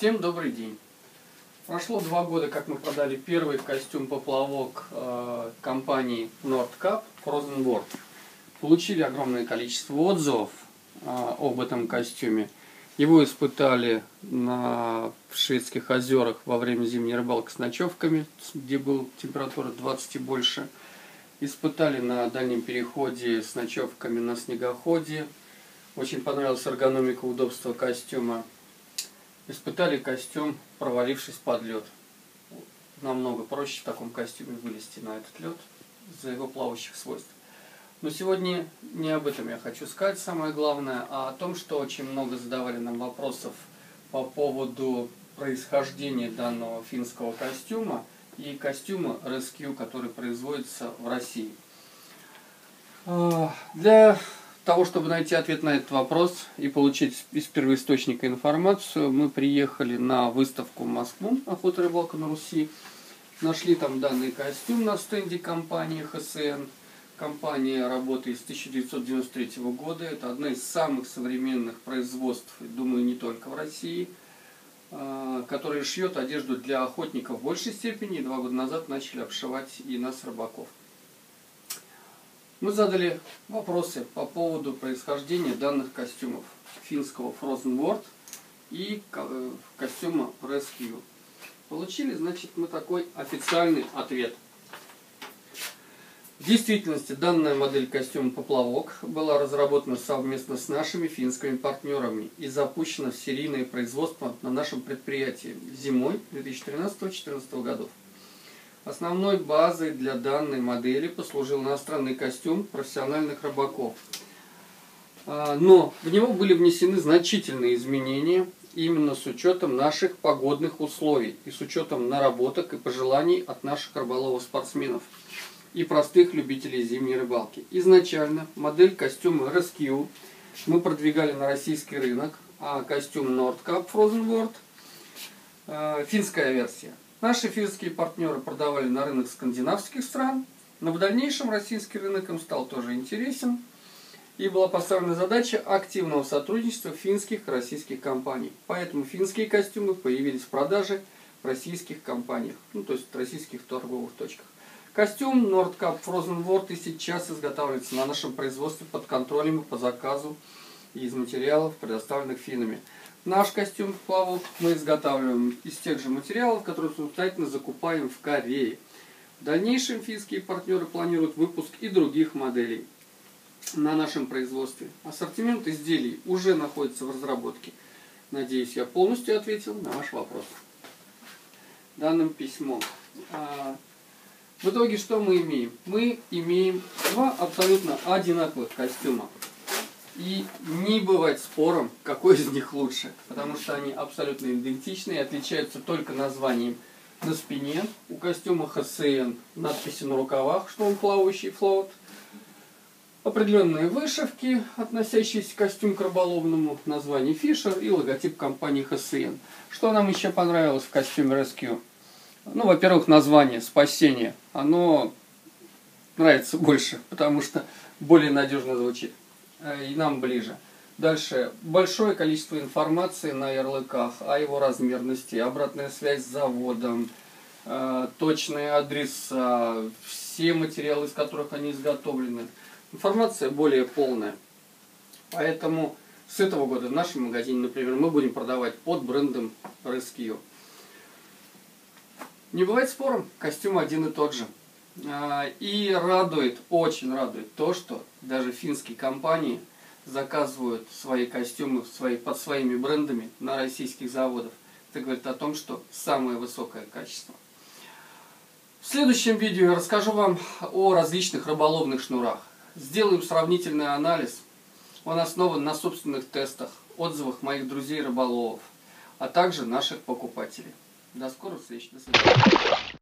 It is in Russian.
Всем добрый день. Прошло два года, как мы продали первый костюм-поплавок э, компании Nordcap Frozen World. Получили огромное количество отзывов э, об этом костюме. Его испытали на шведских озерах во время зимней рыбалки с ночевками, где была температура 20 и больше. Испытали на дальнем переходе с ночевками на снегоходе. Очень понравилась эргономика, удобство костюма. Испытали костюм, провалившись под лед. Намного проще в таком костюме вылезти на этот лед за его плавающих свойств. Но сегодня не об этом я хочу сказать, самое главное, а о том, что очень много задавали нам вопросов по поводу происхождения данного финского костюма и костюма Rescue, который производится в России. А, для того, чтобы найти ответ на этот вопрос и получить из первоисточника информацию, мы приехали на выставку в Москву «Охота рыбалка на Руси». Нашли там данный костюм на стенде компании ХСН. Компания работает с 1993 года. Это одна из самых современных производств, думаю, не только в России, а, которая шьет одежду для охотников в большей степени. И два года назад начали обшивать и нас, рыбаков. Мы задали вопросы по поводу происхождения данных костюмов финского Frozen World и костюма Rescue. Получили, значит, мы такой официальный ответ. В действительности данная модель костюма «Поплавок» была разработана совместно с нашими финскими партнерами и запущена в серийное производство на нашем предприятии зимой 2013-2014 годов. Основной базой для данной модели послужил иностранный костюм профессиональных рыбаков. А, но в него были внесены значительные изменения именно с учетом наших погодных условий и с учетом наработок и пожеланий от наших рыболовов-спортсменов и простых любителей зимней рыбалки. Изначально модель костюма Rescue мы продвигали на российский рынок, а костюм Nordcap Frozen World а, финская версия Наши финские партнеры продавали на рынок скандинавских стран, но в дальнейшем российский рынок им стал тоже интересен, и была поставлена задача активного сотрудничества финских и российских компаний. Поэтому финские костюмы появились в продаже в российских компаниях, ну то есть в российских торговых точках. Костюм Nordcap Frozen World и сейчас изготавливается на нашем производстве под контролем и по заказу из материалов, предоставленных финами. Наш костюм плавок мы изготавливаем из тех же материалов, которые самостоятельно закупаем в Корее. В дальнейшем финские партнеры планируют выпуск и других моделей на нашем производстве. Ассортимент изделий уже находится в разработке. Надеюсь, я полностью ответил на ваш вопрос данным письмом. А, в итоге что мы имеем? Мы имеем два абсолютно одинаковых костюма. И не бывает спором, какой из них лучше, потому что они абсолютно идентичны и отличаются только названием на спине. У костюма ХСН надписи на рукавах, что он плавающий флот. Определенные вышивки, относящиеся к костюм к рыболовному, название Фишер и логотип компании ХСН. Что нам еще понравилось в костюме Rescue? Ну, во-первых, название «Спасение». Оно нравится больше, потому что более надежно звучит. Э, и нам ближе. Дальше. Большое количество информации на ярлыках о его размерности, обратная связь с заводом, э, точные адреса, все материалы, из которых они изготовлены. Информация более полная. Поэтому с этого года в нашем магазине, например, мы будем продавать под брендом Rescue. Не бывает спором, костюм один и тот же. А, и радует, очень радует то, что даже финские компании заказывают свои костюмы свои, под своими брендами на российских заводах. Это говорит о том, что самое высокое качество. В следующем видео я расскажу вам о различных рыболовных шнурах. Сделаем сравнительный анализ. Он основан на собственных тестах, отзывах моих друзей рыболовов, а также наших покупателей. До скорых встреч. До свидания.